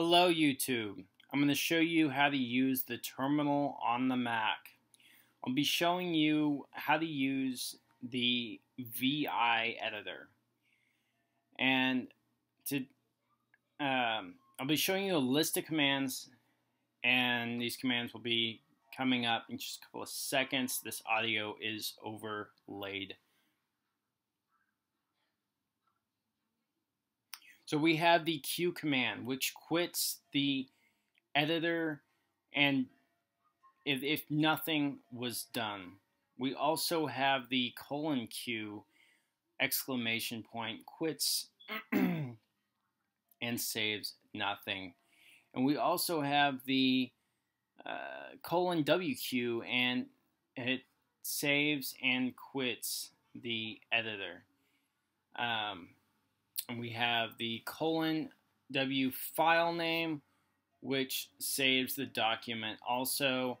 Hello YouTube. I'm going to show you how to use the terminal on the Mac. I'll be showing you how to use the VI editor. And to um, I'll be showing you a list of commands and these commands will be coming up in just a couple of seconds. This audio is overlaid. So we have the Q command, which quits the editor and if, if nothing was done. We also have the colon Q exclamation point quits and saves nothing. And we also have the uh, colon WQ and it saves and quits the editor. Um, and we have the colon W file name, which saves the document. Also,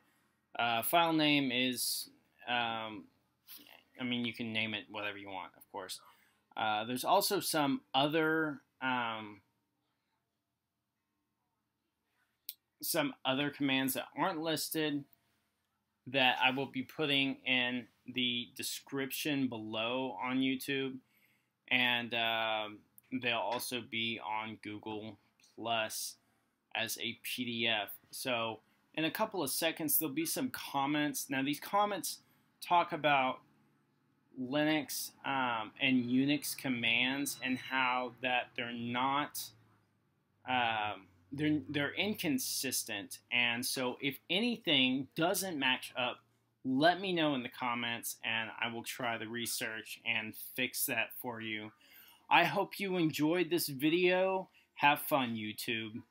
uh, file name is, um, I mean, you can name it whatever you want, of course. Uh, there's also some other um, some other commands that aren't listed that I will be putting in the description below on YouTube. And um, they'll also be on Google Plus as a PDF. So in a couple of seconds, there'll be some comments. Now these comments talk about Linux um, and Unix commands and how that they're not um, they're they're inconsistent. And so if anything doesn't match up, let me know in the comments and I will try the research and fix that for you. I hope you enjoyed this video. Have fun, YouTube.